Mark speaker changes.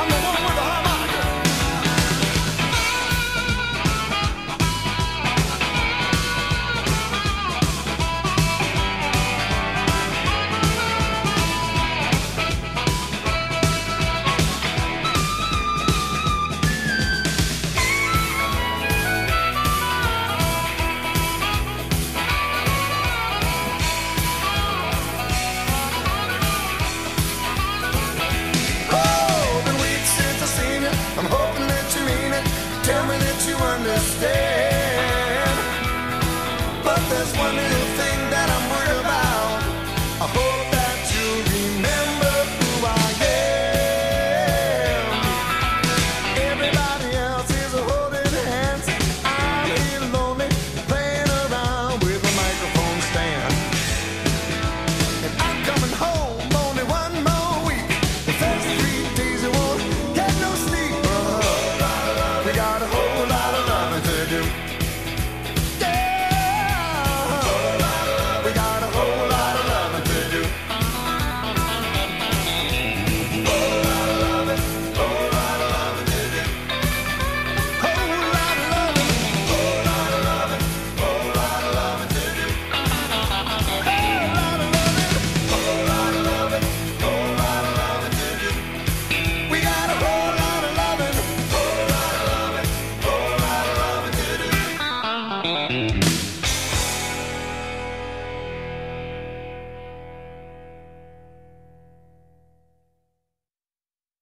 Speaker 1: I'm the one with the hammer. Tell me